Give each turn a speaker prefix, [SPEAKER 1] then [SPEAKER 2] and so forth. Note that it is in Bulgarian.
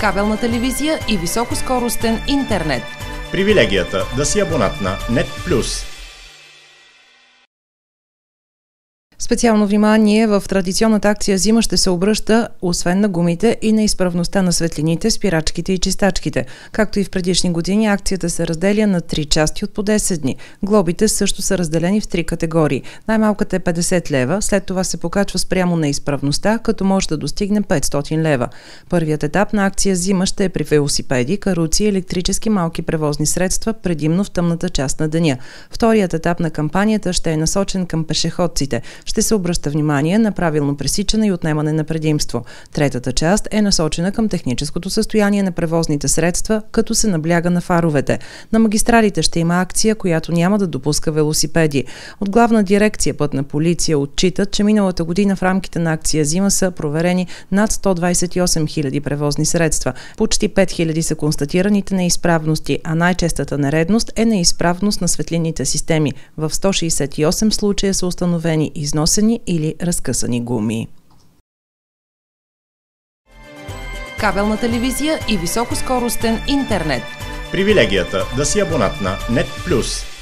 [SPEAKER 1] кабелна телевизия и високоскоростен интернет.
[SPEAKER 2] Привилегията да си абонат на NET+.
[SPEAKER 1] Специално внимание в традиционната акция Зима ще се обръща освен на гумите и на изправността на светлините, спирачките и чистачките. Както и в предишни години, акцията се разделя на три части от по 10 дни. Глобите също са разделени в три категории. Най-малката е 50 лева, след това се покачва спрямо на изправността, като може да достигне 500 лева. Първият етап на акция Зима ще е при велосипеди, каруци и електрически малки превозни средства, предимно в тъмната част на деня. Вторият етап на кампанията ще е насочен към пешеходците – ще се обръща внимание на правилно пресичане и отнемане на предимство. Третата част е насочена към техническото състояние на превозните средства, като се набляга на фаровете. На магистралите ще има акция, която няма да допуска велосипеди. От главна дирекция Пътна полиция отчитат, че миналата година в рамките на акция Зима са проверени над 128 000 превозни средства. Почти 5 000 са констатираните неизправности, а най-честата нередност е неизправност на светлинните системи. В 168 случая са установени износ износени или разкъсани гуми. Кабелна телевизия и високоскоростен интернет.
[SPEAKER 2] Привилегията да си абонат на NET+.